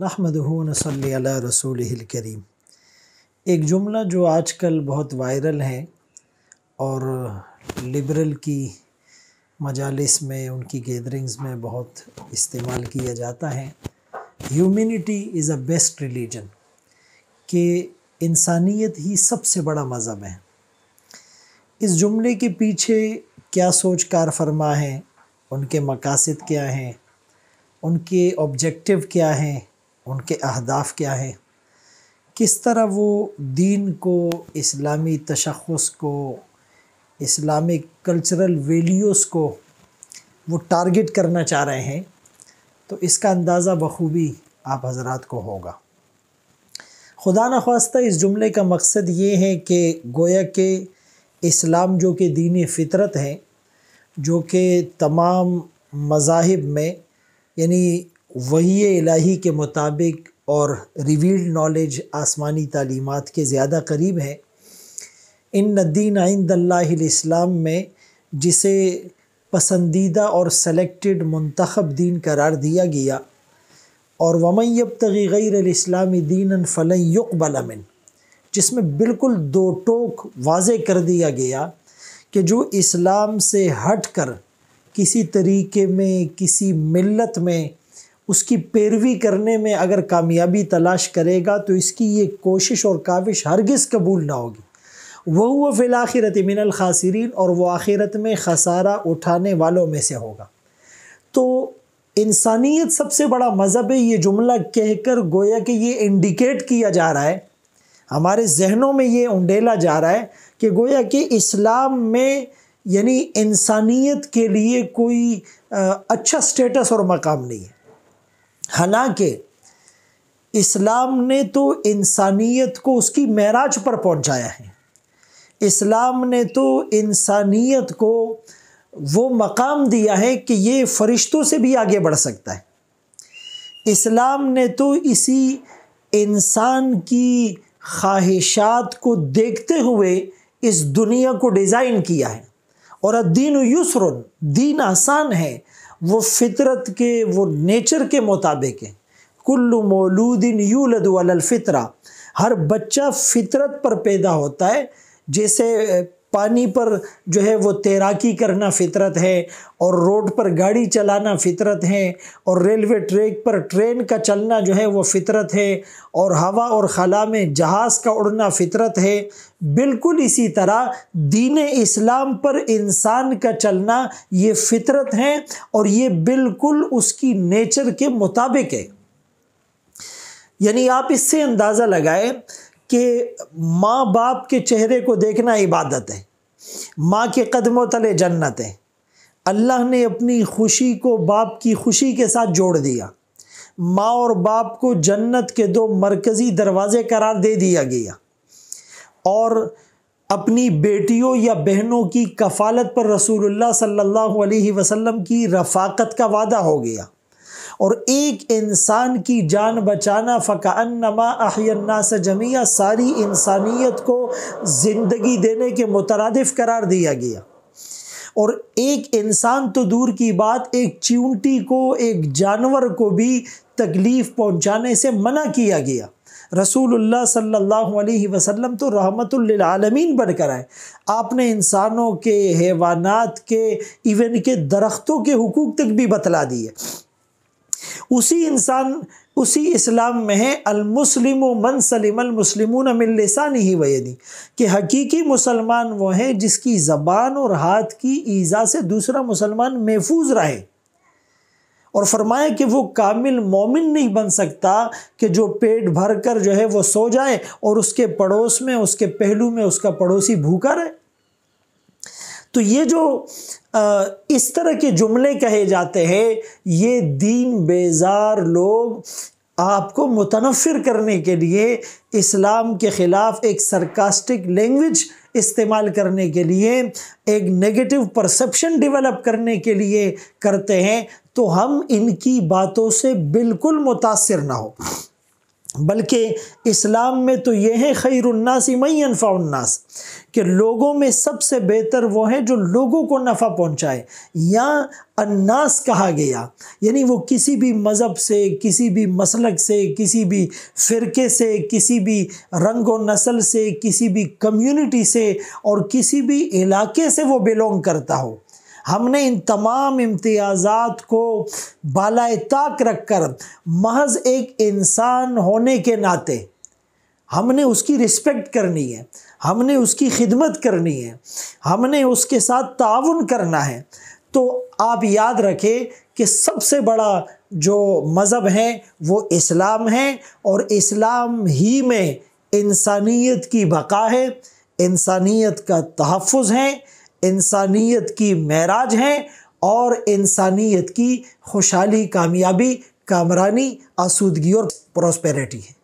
نحمد صلی اللہ رسول الکریم۔ ایک جملہ جو آج کل بہت وائرل ہے اور لبرل کی مجالس میں، ان کی گیدرنگز میں بہت استعمال کیا جاتا ہے۔ Humanity is a best religion, کہ انسانیت ہی سب سے بڑا مذہب ہے۔ اس جملے کے پیچھے کیا سوچ کار فرما ہے، ان کے مقاصد کیا ہیں، ان کے آبجیکٹو کیا ہیں ان کے اہداف کیا ہیں؟ کس طرح وہ دین کو، اسلامی تشخص کو اسلامک کلچرل ویلیوز کو وہ ٹارگٹ کرنا چاہ رہے ہیں؟ تو اس کا اندازہ بخوبی آپ حضرات کو ہوگا۔ خدا نخواستہ، اس جملے کا مقصد یہ ہے کہ گویا کہ اسلام جو کہ دین فطرت ہے، جو کہ تمام مذاہب میں یعنی وہی الہی کے مطابق اور ریویلڈ نالج آسمانی تعلیمات کے زیادہ قریب ہے ان ندین عند اللہ الاسلام میں جسے پسندیدہ اور سلیکٹڈ منتخب دین قرار دیا گیا۔ اور ومیب تغی غیر الاسلام دین فلن یقبل من جس میں بالکل دو ٹوک واضح کر دیا گیا کہ جو اسلام سے ہٹ کر کسی طریقے میں، کسی ملت میں اس کی پیروی کرنے میں اگر کامیابی تلاش کرے گا تو اس کی یہ کوشش اور کاوش ہرگز قبول نہ ہوگی۔ وہ وہ فی الآخرت من الخاسرین اور وہ آخرت میں خسارہ اٹھانے والوں میں سے ہوگا۔ تو انسانیت سب سے بڑا مذہب ہے، یہ جملہ کہہ کر گویا کہ یہ انڈیکیٹ کیا جا رہا ہے۔ ہمارے ذہنوں میں یہ انڈیلا جا رہا ہے کہ گویا کہ اسلام میں یعنی انسانیت کے لیے کوئی اچھا سٹیٹس اور مقام نہیں ہے۔ حالانکہ اسلام نے تو انسانیت کو اس کی معراج پر پہنچایا ہے۔ اسلام نے تو انسانیت کو وہ مقام دیا ہے کہ یہ فرشتوں سے بھی آگے بڑھ سکتا ہے۔ اسلام نے تو اسی انسان کی خواہشات کو دیکھتے ہوئے اس دنیا کو ڈیزائن کیا ہے۔ اور دین یسرن، دین آسان ہے۔ وہ فطرت کے، وہ نیچر کے مطابق ہیں۔ کل مولود یولد الفطرہ۔ ہر بچہ فطرت پر پیدا ہوتا ہے، جیسے پانی پر جو ہے وہ تیراکی کرنا فطرت ہے اور روڈ پر گاڑی چلانا فطرت ہے اور ریلوے ٹریک پر ٹرین کا چلنا جو ہے وہ فطرت ہے اور ہوا اور خلا میں جہاز کا اڑنا فطرت ہے۔ بالکل اسی طرح دین اسلام پر انسان کا چلنا یہ فطرت ہے اور یہ بالکل اس کی نیچر کے مطابق ہے۔ یعنی آپ اس سے اندازہ لگائیں کہ ماں باپ کے چہرے کو دیکھنا عبادت ہے۔ ماں کے قدم و تلے جنت ہے۔ اللہ نے اپنی خوشی کو باپ کی خوشی کے ساتھ جوڑ دیا۔ ماں اور باپ کو جنت کے دو مرکزی دروازے قرار دے دیا گیا۔ اور اپنی بیٹیوں یا بہنوں کی کفالت پر رسول اللہ صلی اللہ علیہ وسلم کی رفاقت کا وعدہ ہو گیا۔ اور ایک انسان کی جان بچانا فقا انما الناس جمعہ ساری انسانیت کو زندگی دینے کے مترادف قرار دیا گیا۔ اور ایک انسان تو دور کی بات، ایک چیونٹی کو، ایک جانور کو بھی تکلیف پہنچانے سے منع کیا گیا۔ رسول اللہ صلی اللہ علیہ وسلم تو رحمت للعالمین بن کر آئے۔ آپ نے انسانوں کے، حیوانات کے ایون کے درختوں کے حقوق تک بھی بتلا دیے۔ اسی انسان، اسی اسلام میں ہے، المسلم و من سلم المسلمون من لسانی ہی ویدی کہ حقیقی مسلمان وہ ہیں جس کی زبان اور ہاتھ کی ایزا سے دوسرا مسلمان محفوظ رہے۔ اور فرمائے کہ وہ کامل مومن نہیں بن سکتا کہ جو پیٹ بھر کر جو ہے وہ سو جائے اور اس کے پڑوس میں، اس کے پہلو میں، اس کا پڑوسی بھوکا رہے۔ تو یہ جو اس طرح کے جملے کہے جاتے ہیں، یہ دین بیزار لوگ آپ کو متنفر کرنے کے لیے اسلام کے خلاف ایک سرکاسٹک لینگویج استعمال کرنے کے لیے، ایک نگیٹو پرسپشن ڈیولپ کرنے کے لیے کرتے ہیں، تو ہم ان کی باتوں سے بالکل متاثر نہ ہو بلکہ اسلام میں تو یہ ہے خیر الناس من ينفع الناس، کہ لوگوں میں سب سے بہتر وہ ہیں جو لوگوں کو نفع پہنچائے، یا الناس کہا گیا یعنی وہ کسی بھی مذہب سے، کسی بھی مسلک سے، کسی بھی فرقے سے، کسی بھی رنگ و نسل سے، کسی بھی کمیونٹی سے اور کسی بھی علاقے سے وہ بلونگ کرتا ہو۔ ہم نے ان تمام امتیازات کو بالائے طاق رکھ کر محض ایک انسان ہونے کے ناطے ہم نے اس کی رسپیکٹ کرنی ہے، ہم نے اس کی خدمت کرنی ہے، ہم نے اس کے ساتھ تعاون کرنا ہے۔ تو آپ یاد رکھیں کہ سب سے بڑا جو مذہب ہے وہ اسلام ہے اور اسلام ہی میں انسانیت کی بقا ہے، انسانیت کا تحفظ ہے۔ انسانیت کی معراج ہیں اور انسانیت کی خوشحالی کامیابی کامرانی آسودگی اور پراسپیرٹی ہے